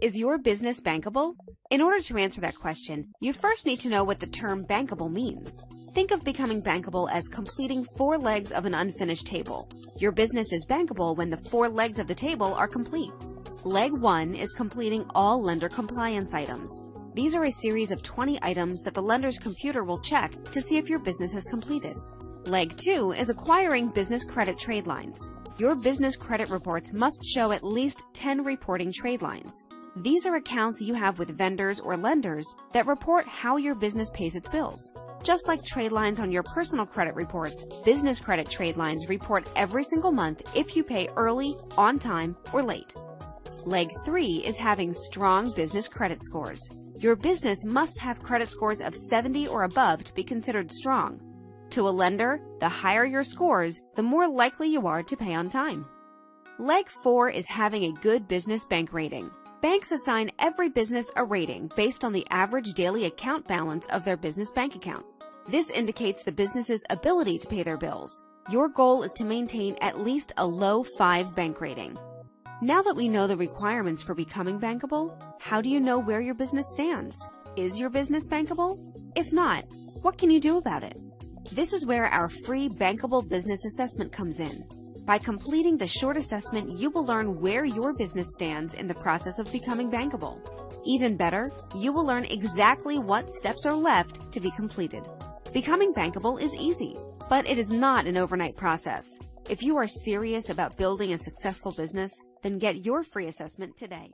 Is your business bankable? In order to answer that question, you first need to know what the term bankable means. Think of becoming bankable as completing four legs of an unfinished table. Your business is bankable when the four legs of the table are complete. Leg 1 is completing all lender compliance items. These are a series of 20 items that the lender's computer will check to see if your business has completed. Leg 2 is acquiring business credit trade lines. Your business credit reports must show at least 10 reporting trade lines. These are accounts you have with vendors or lenders that report how your business pays its bills. Just like trade lines on your personal credit reports, business credit trade lines report every single month if you pay early, on time, or late. Leg 3 is having strong business credit scores. Your business must have credit scores of 70 or above to be considered strong. To a lender, the higher your scores, the more likely you are to pay on time. Leg 4 is having a good business bank rating. Banks assign every business a rating based on the average daily account balance of their business bank account. This indicates the business's ability to pay their bills. Your goal is to maintain at least a low 5 bank rating. Now that we know the requirements for becoming bankable, how do you know where your business stands? Is your business bankable? If not, what can you do about it? This is where our free bankable business assessment comes in. By completing the short assessment, you will learn where your business stands in the process of becoming bankable. Even better, you will learn exactly what steps are left to be completed. Becoming bankable is easy, but it is not an overnight process. If you are serious about building a successful business, then get your free assessment today.